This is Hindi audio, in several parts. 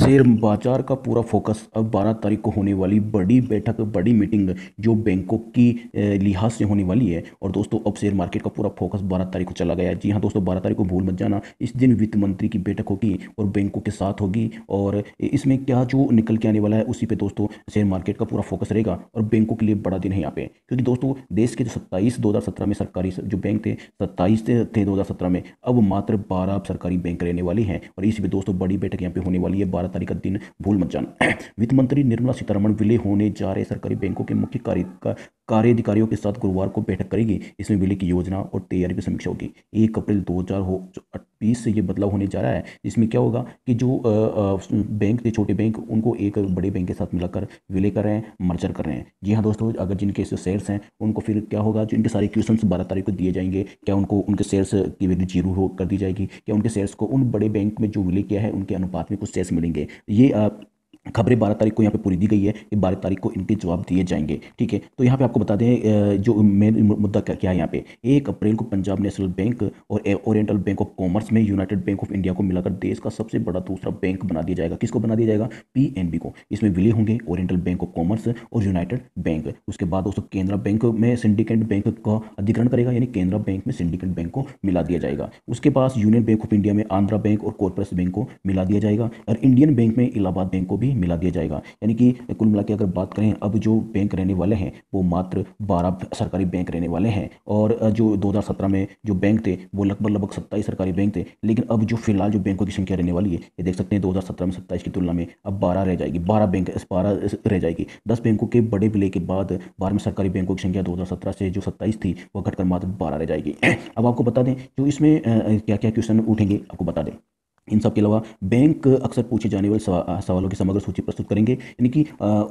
शेयर बाज़ार का पूरा फोकस अब 12 तारीख को होने वाली बड़ी बैठक, बड़ी मीटिंग जो बैंकों की लिहाज से होने वाली है। और दोस्तों, अब शेयर मार्केट का पूरा फोकस 12 तारीख को चला गया है। जी हाँ दोस्तों 12 तारीख को भूल मत जाना। इस दिन वित्त मंत्री की बैठक होगी और बैंकों के साथ होगी। और इसमें क्या जो निकल के आने वाला है, उसी पर दोस्तों शेयर मार्केट का पूरा फोकस रहेगा और बैंकों के लिए बड़ा दिन है यहाँ पे। क्योंकि दोस्तों, देश के जो सत्ताईस, दो में सरकारी जो बैंक थे, सत्ताईस थे, दो हज़ार सत्रह में। अब मात्र बारह सरकारी बैंक रहने वाली हैं। और इसी पर दोस्तों बड़ी बैठक यहाँ पे होने वाली है। बारह तारीख का दिन, भूल मत जाना। वित्त मंत्री निर्मला सीतारमण विलय होने जा रहे सरकारी बैंकों के मुख्य कार्य कार्य अधिकारियों के साथ गुरुवार को बैठक करेगी। इसमें विलय की योजना और तैयारी की समीक्षा होगी। एक अप्रैल दो हज़ार बीस से ये बदलाव होने जा रहा है। इसमें क्या होगा कि जो बैंक थे छोटे बैंक, उनको एक बड़े बैंक के साथ मिलाकर विलय कर रहे हैं, मर्जर कर रहे हैं। जी हाँ दोस्तों, अगर जिनके शेयर्स हैं, उनको फिर क्या होगा, जो इनके सारे क्वेश्चन बारह तारीख को दिए जाएँगे, क्या उनको, उनके शेयर्स की वैल्यू ज़ीरो कर दी जाएगी? क्या उनके शेयर्स को उन बड़े बैंक में जो विलय किया है, उनके अनुपात में कुछ शेयर्स मिलेंगे। ये खबरें बारह तारीख को यहाँ पे पूरी दी गई है कि बारह तारीख को इनके जवाब दिए जाएँगे, ठीक है? तो यहाँ पे आपको बता दें जो मेन मुद्दा क्या क्या है यहाँ पे? एक अप्रैल को पंजाब नेशनल बैंक और ओरिएंटल बैंक ऑफ़ कॉमर्स में यूनाइटेड बैंक ऑफ़ इंडिया को मिलाकर देश का सबसे बड़ा दूसरा बैंक बना दिया जाएगा। किसको बना दिया जाएगा? पीएनबी को। इसमें विलय होंगे ओरिएंटल बैंक ऑफ़ कॉमर्स और यूनाइटेड बैंक। उसके बाद दोस्तों केंद्रा बैंक में सिंडिकेट बैंक का अधिग्रहण करेगा, यानी केंद्रा बैंक में सिंडिकेट बैंक को मिला दिया जाएगा। उसके पास यूनियन बैंक ऑफ़ इंडिया में आंध्रा बैंक और कॉर्पोरेट बैंक को मिला दिया जाएगा और इंडियन बैंक में इलाहाबाद बैंक को भी मिला दिया जाएगा। यानी कि कुल मिला अगर बात करें, अब जो बैंक रहने वाले हैं, वो मात्र बारह सरकारी बैंक रहने वाले हैं। और जो 2017 में जो बैंक थे, वो लगभग लगभग सत्ताईस सरकारी बैंक थे। लेकिन अब जो फ़िलहाल जो बैंकों की संख्या रहने वाली है, ये देख सकते हैं, दो हज़ार सत्रह में सत्ताईस की तुलना में अब बारह रह जाएगी। बारह बैंक बारह रह जाएगी। दस बैंकों के बड़े विलय के बाद बारह में सरकारी बैंकों की संख्या दो हज़ार सत्रह से जो सत्ताईस थी वह घटकर मात्र बारह रह जाएगी। अब आपको बता दें, जो इसमें क्या क्या क्वेश्चन उठेंगे, आपको बता दें। इन सब के अलावा बैंक अक्सर पूछे जाने वाले सवालों की समग्र सूची प्रस्तुत करेंगे। यानी कि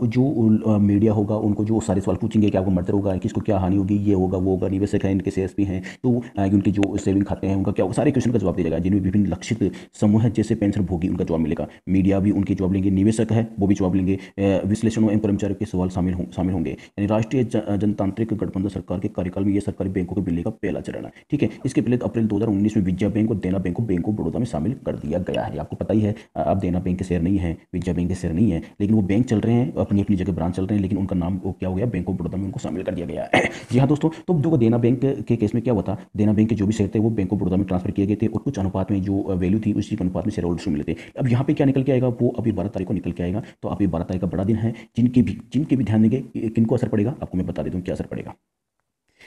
जो मीडिया होगा, उनको जो सारे सवाल पूछेंगे कि आपको मर्डर होगा, किसको क्या हानि होगी, ये होगा, वो होगा, निवेशक है, इनके शेयर्स भी हैं तो उनके जो सेविंग खाते हैं, उनका क्या होगा सारे क्वेश्चन का जवाब दिया जाएगा, जिनमें विभिन्न लक्षित समूह जैसे पेंशन भोगी, उनका जवाब मिलेगा। मीडिया भी उनके जवाब लेंगे, निवेशक है, वो भी जवाब लेंगे विश्लेषण एवं कर्मचारियों के सवाल शामिल शामिल होंगे। यानी राष्ट्रीय जनतांत्रिक गठबंधन सरकार के कार्यकाल में यह सरकारी बैंकों के बिल्ली का पहला चरण है, ठीक है? इसके पहले अप्रैल दो हज़ार उन्नीस में विजया बैंक और देना बैंक को बैंक ऑफ़ बड़ौदा में शामिल कर दिया गया है। आपको पता ही है अब देना बैंक के शेयर नहीं है, विजया बैंक के शेयर नहीं है, लेकिन वो बैंक चल रहे हैं, अपनी अपनी जगह ब्रांच चल रहे हैं, लेकिन उनका नाम क्या हो गया, बैंक ऑफ़ बड़ौदा में उनको शामिल कर दिया गया है। जी हाँ दोस्तों तो देखो देना बैंक के केस में क्या हुआ था? देना बैंक के जो भी शेयर थे, वो बैंक ऑफ़ बड़ौदा में ट्रांसफ़र किए गए थे और कुछ अनुपात में जो वैल्यू थी, उसी अनुपात में शेयर होल्डर्स को मिले थे। अब यहाँ पे क्या निकल के आएगा? वो अभी बारह तारीख को निकल के आएगा तो अभी बारह तारीख का बड़ा दिन है। जिनके भी जिनके भी ध्यान देंगे किनको असर पड़ेगा? आपको मैं बता देता हूँ क्या असर पड़ेगा।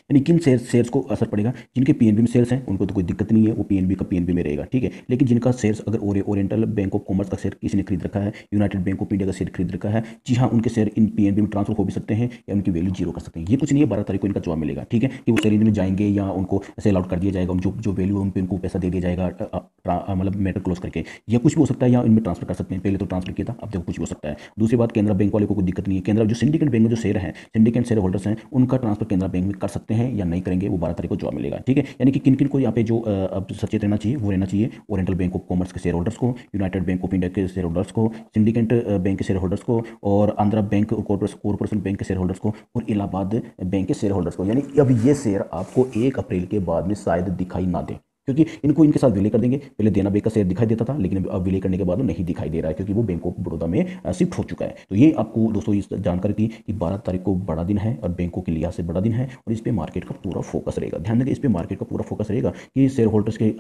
यानी किन शेयर शेयर्स को असर पड़ेगा? जिनके पीएनबी में शेयर्स हैं, उनको तो कोई दिक्कत नहीं है, वो पीएनबी का पीएनबी में रहेगा, ठीक है? लेकिन जिनका शेयर्स अगर ओरे ओरिएंटल बैंक ऑफ़ कॉमर्स का शेयर किसी ने खरीद रखा है यूनाइटेड बैंक ऑफ़ इंडिया का शेयर खरीद रखा है, जी हाँ उनके शेयर इन पीएनबी में ट्रांसफ़र हो भी सकते हैं या उनकी वैल्यू ज़ीरो कर सकते हैं। ये कुछ नहीं है, बारह तारीख को इनका जवाब मिलेगा, ठीक है? कि वो शेयर में जाएँगे या उनको सेल आउट कर दिया जाएगा, जो जो वैल्यू उन पर उनको पैसा दे दिया जाएगा मतलब मैटर क्लोज करके। या कुछ भी हो सकता है या इनमें ट्रांसफ़र कर सकते हैं। पहले तो ट्रांसफ़र किया था, अब देखो कुछ भी हो सकता है। दूसरी बात केंद्र बैंक वाले को कोई दिक्कत नहीं है। केंद्र जो सिंडिकेट बैंक में जो शेयर है सिंडिकेट शेयर होल्डर्स हैं, उनका ट्रांसफ़र केंद्र बैंक में कर सकते हैं या नहीं करेंगे, वो बारह तारीख को जवाब मिलेगा। ठीक है? यानी कि किन किन को यहाँ पे जो अब सचेत रहना चाहिए, वो रहना चाहिए। ओरिएंटल बैंक ऑफ़ कॉमर्स के शेयर होल्डर्स को यूनाइटेड बैंक ऑफ़ इंडिया के शेयर होल्डर्स को सिंडिकेट बैंक के शेयर होल्डर्स को, और आंध्रा बैंक कॉर्पोरेशन बैंक के शेयर होल्डर्स को, और इलाहाबाद बैंक के शेयर होल्डर्स को। यानी अब ये शेयर आपको एक अप्रैल के बाद में शायद दिखाई ना दे। क्योंकि इनको इनके साथ विलय कर देंगे। पहले देना बैंक का शेयर दिखाई देता था, लेकिन अब विलय करने के बाद नहीं दिखाई दे रहा है, क्योंकि वो बैंक ऑफ़ बड़ौदा में शिफ्ट हो चुका है। तो ये आपको दोस्तों इस जानकारी थी कि बारह तारीख को बड़ा दिन है और बैंकों के लिहाज से बड़ा दिन है, और इस पर मार्केट का पूरा फोकस रहेगा। ध्यान देंगे इस पर मार्केट का पूरा फोकस रहेगा कि शेयर होल्डर्स के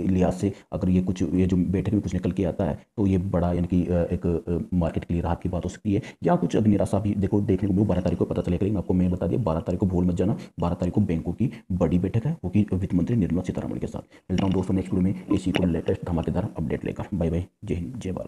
लिहाज से अगर ये कुछ, ये जो बैठक में कुछ निकल के आता है तो ये बड़ा यानी कि एक मार्केट के लिए राहत की बात हो सकती है। या कुछ निराशा भी देखो, देखने को मिले, बारह तारीख को पता चलेगा, लेकिन आपको मैं बता दिया, बारह तारीख को भूल मत जाना। बारह तारीख को बैंकों की बड़ी बैठक है, वो कि वित्त मंत्री निर्मला सीतारमण के साथ। मिलता हूँ दोस्तों नेक्स्ट वीडियो में। इसी को लेटेस्ट धमाकेदार अपडेट लेकर। Bye bye. जय हिंद, जय भारत।